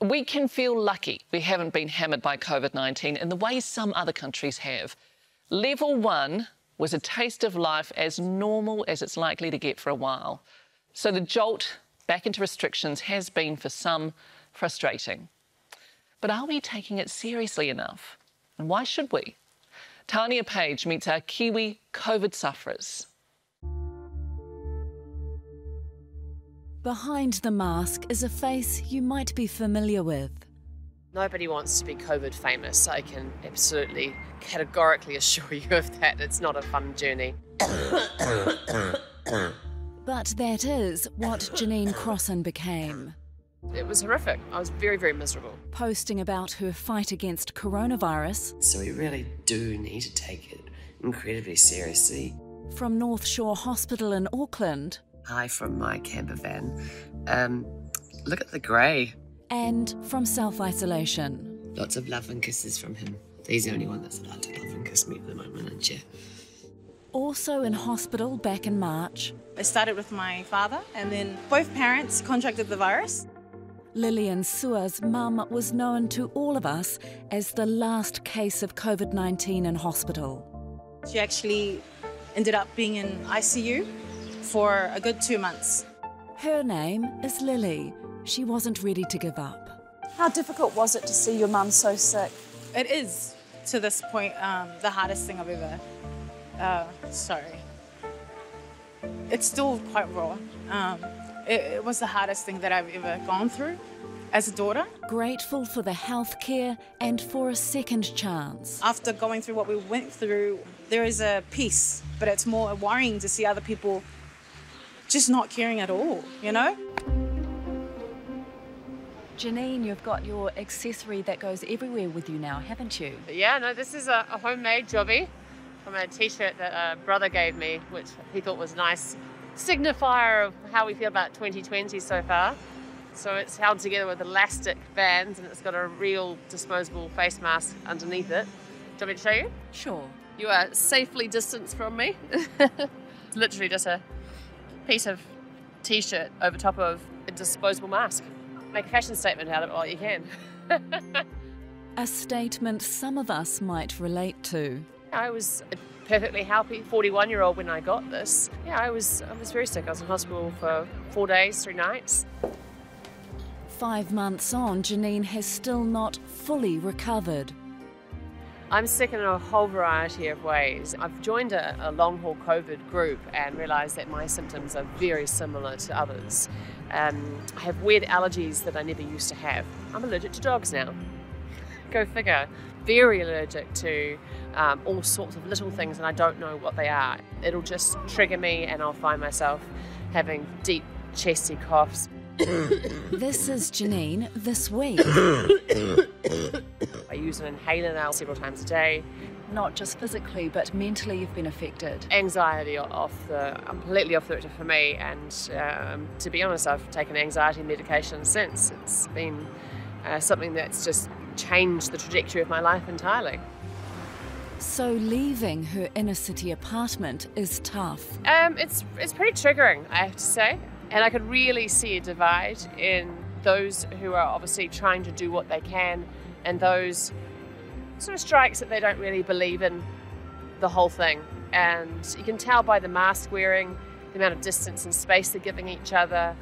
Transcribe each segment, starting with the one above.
We can feel lucky we haven't been hammered by COVID 19 in the way some other countries have. Level one was a taste of life as normal as it's likely to get for a while. So the jolt back into restrictions has been for some frustrating. But are we taking it seriously enough? And why should we? Tania Page meets our Kiwi COVID sufferers. Behind the mask is a face you might be familiar with. Nobody wants to be COVID famous. I can absolutely categorically assure you of that. It's not a fun journey. But that is what Janine Crossan became. It was horrific. I was very, very miserable. Posting about her fight against coronavirus. So we really do need to take it incredibly seriously. From North Shore Hospital in Auckland Hi from my camper van. Um, look at the grey. and from self isolation. Lots of love and kisses from him. He's the only one that's allowed to love and kiss me at the moment, aren't you? Also in hospital back in March, I started with my father, and then both parents contracted the virus. Lillian Sua's mum was known to all of us as the last case of COVID 19 in hospital. She actually ended up being in ICU for a good two months. Her name is Lily. She wasn't ready to give up. How difficult was it to see your mum so sick? It is, to this point, um, the hardest thing I've ever. Uh, sorry. It's still quite raw. Um, it, it was the hardest thing that I've ever gone through as a daughter. Grateful for the health care and for a second chance. After going through what we went through, there is a peace, but it's more worrying to see other people just not caring at all, you know? Janine, you've got your accessory that goes everywhere with you now, haven't you? Yeah, no, this is a, a homemade jobby from a t-shirt that a brother gave me, which he thought was a nice signifier of how we feel about 2020 so far. So it's held together with elastic bands and it's got a real disposable face mask underneath it. Do you want me to show you? Sure. You are safely distanced from me. it's literally just a piece of t-shirt over top of a disposable mask. Make a fashion statement out of it while you can. A statement some of us might relate to. I was a perfectly healthy 41 year old when I got this. Yeah, I was I was very sick. I was in hospital for four days, three nights. Five months on, Janine has still not fully recovered. I'm sick in a whole variety of ways. I've joined a, a long haul COVID group and realised that my symptoms are very similar to others. Um, I have weird allergies that I never used to have. I'm allergic to dogs now. Go figure. Very allergic to um, all sorts of little things, and I don't know what they are. It'll just trigger me, and I'll find myself having deep, chesty coughs. This is Janine this week. I use an inhaler now several times a day. Not just physically, but mentally, you've been affected. Anxiety off the completely off the rocker for me, and um, to be honest, I've taken anxiety medication since. It's been uh, something that's just changed the trajectory of my life entirely. So leaving her inner city apartment is tough. Um, it's it's pretty triggering, I have to say, and I could really see a divide in those who are obviously trying to do what they can, and those sort of strikes that they don't really believe in the whole thing. And you can tell by the mask wearing, the amount of distance and space they're giving each other.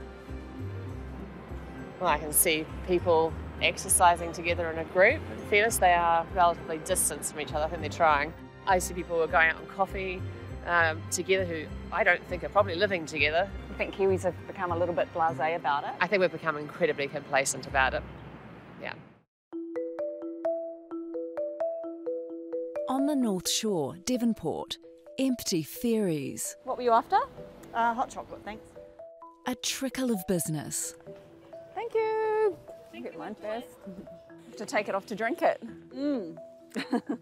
Well, I can see people exercising together in a group. In fairness, they are relatively distant from each other. I think they're trying. I see people who are going out on coffee um, together who I don't think are probably living together. I think Kiwis have become a little bit blasé about it. I think we've become incredibly complacent about it. Yeah. On the North Shore, Devonport, empty ferries, What were you after? Uh, hot chocolate, thanks. a trickle of business. Thank you. I'll get mine first. Have to take it off to drink it. Mm.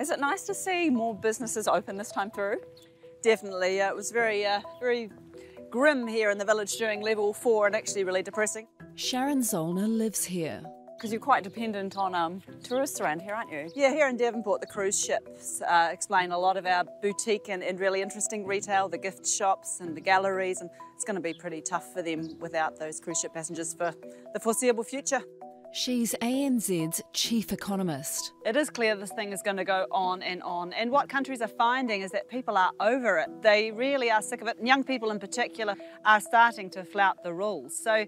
Is it nice to see more businesses open this time through? Definitely, yeah. It was very, uh, very grim here in the village during level four and actually really depressing. Sharon Zollner lives here. Because you're quite dependent on um, tourists around here, aren't you? Yeah, here in Devonport, the cruise ships uh, explain a lot of our boutique and, and really interesting retail, the gift shops and the galleries, and it's going to be pretty tough for them without those cruise ship passengers for the foreseeable future. She's ANZ's chief economist. It is clear this thing is going to go on and on. And what countries are finding is that people are over it. They really are sick of it. And young people in particular are starting to flout the rules. So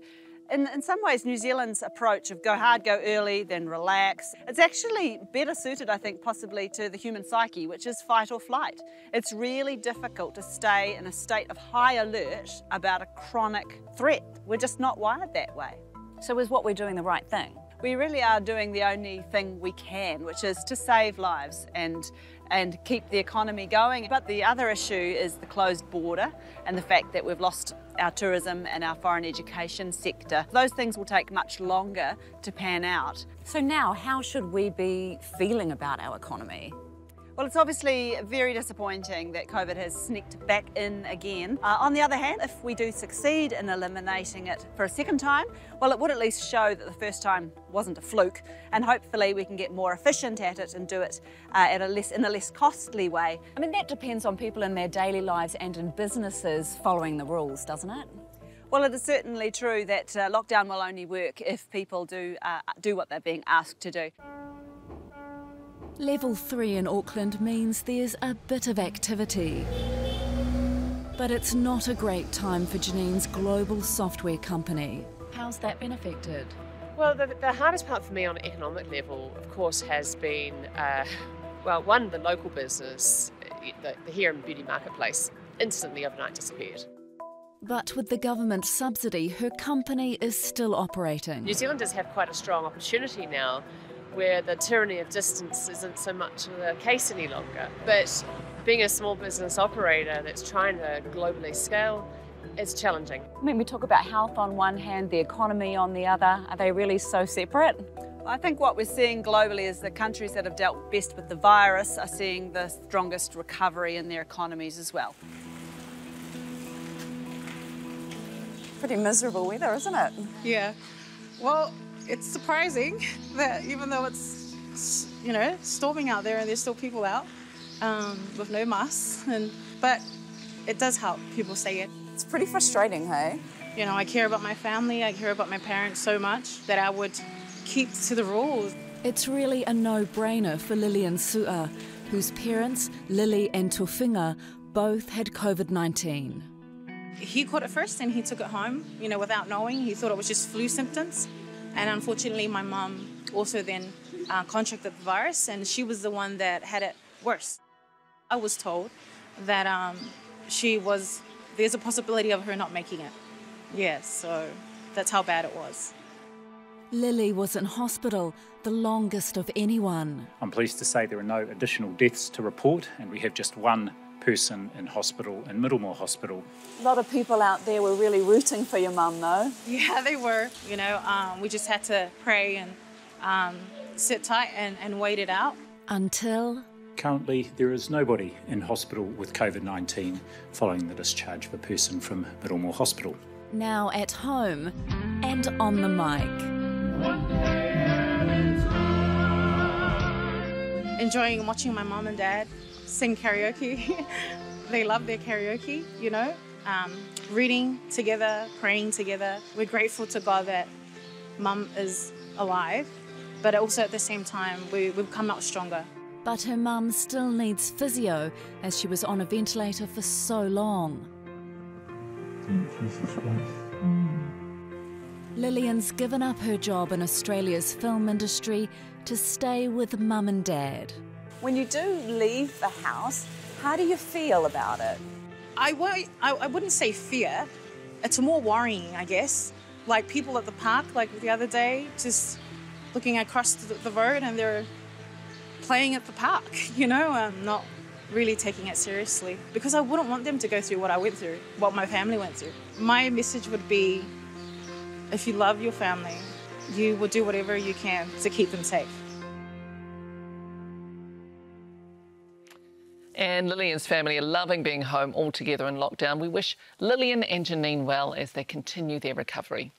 in, in some ways, New Zealand's approach of go hard, go early, then relax, it's actually better suited, I think, possibly to the human psyche, which is fight or flight. It's really difficult to stay in a state of high alert about a chronic threat. We're just not wired that way. So is what we're doing the right thing? We really are doing the only thing we can, which is to save lives and and keep the economy going. But the other issue is the closed border and the fact that we've lost our tourism and our foreign education sector. Those things will take much longer to pan out. So now, how should we be feeling about our economy? Well, it's obviously very disappointing that COVID has sneaked back in again. Uh, on the other hand, if we do succeed in eliminating it for a second time, well, it would at least show that the first time wasn't a fluke, and hopefully we can get more efficient at it and do it uh, at a less, in a less costly way. I mean, that depends on people in their daily lives and in businesses following the rules, doesn't it? Well, it is certainly true that uh, lockdown will only work if people do uh, do what they're being asked to do. Level 3 in Auckland means there's a bit of activity. But it's not a great time for Janine's global software company. How's that been affected? Well, the, the hardest part for me on an economic level, of course, has been, uh, well, one, the local business, the, the here in Beauty Marketplace, instantly overnight disappeared. But with the government subsidy, her company is still operating. New Zealanders have quite a strong opportunity now where the tyranny of distance isn't so much of the case any longer. But being a small business operator that's trying to globally scale is challenging. I mean, we talk about health on one hand, the economy on the other. Are they really so separate? I think what we're seeing globally is the countries that have dealt best with the virus are seeing the strongest recovery in their economies as well. Pretty miserable weather, isn't it? Yeah. Well, it's surprising that even though it's, you know, storming out there and there's still people out um, with no masks, and but it does help people stay in. It's pretty frustrating, hey? You know, I care about my family, I care about my parents so much that I would keep to the rules. It's really a no-brainer for Lillian Sua, whose parents, Lily and Tuwhinga, both had COVID-19. He caught it first and he took it home, you know, without knowing. He thought it was just flu symptoms. And unfortunately, my mum also then uh, contracted the virus, and she was the one that had it worse. I was told that um, she was, there's a possibility of her not making it. Yeah, so that's how bad it was. Lily was in hospital, the longest of anyone. I'm pleased to say there are no additional deaths to report, and we have just one person in hospital in Middlemore Hospital. A lot of people out there were really rooting for your mum, though. Yeah, they were. You know, um, we just had to pray and um, sit tight and, and wait it out. Until. Currently, there is nobody in hospital with COVID 19 following the discharge of a person from Middlemore Hospital. Now at home and on the mic. Enjoying watching my mom and dad sing karaoke. they love their karaoke, you know. Um, reading together, praying together. We're grateful to God that mum is alive, but also at the same time, we, we've come out stronger. But her mum still needs physio as she was on a ventilator for so long. Lillian's given up her job in Australia's film industry to stay with mum and dad. When you do leave the house, how do you feel about it? I, wouldn't say fear. It's more worrying, I guess. Like people at the park, like the other day, just looking across the, the road and they're playing at the park, you know, I'm not really taking it seriously because I wouldn't want them to go through what I went through, what my family went through. My message would be if you love your family, you will do whatever you can to keep them safe. And Lillian's family are loving being home all together in lockdown. We wish Lillian and Janine well as they continue their recovery.